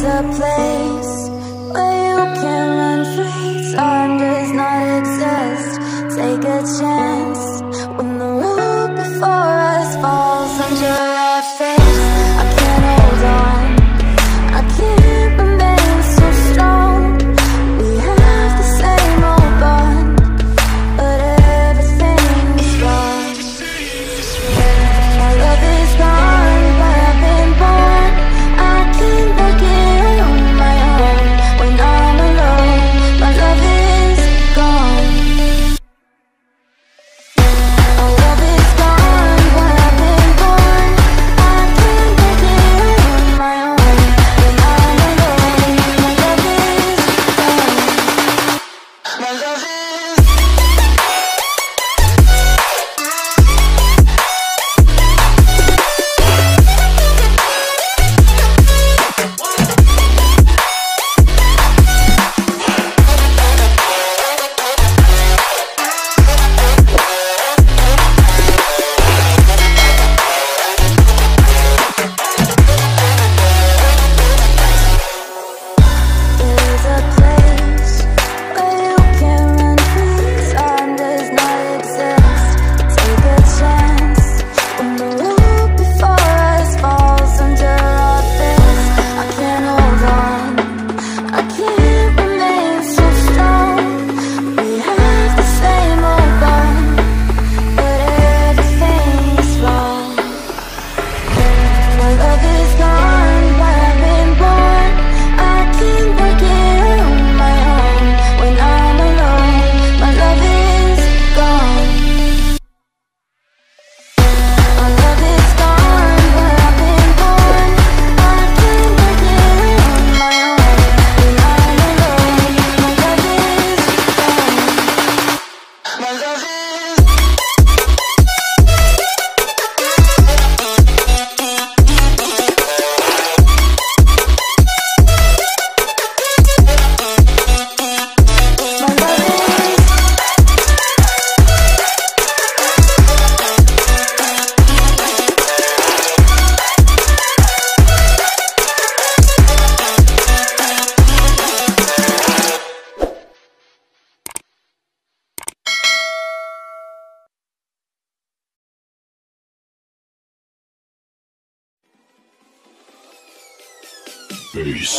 It's a place where you can run free Time does not exist. Take a chance When the road before us falls under Quando eu vi face.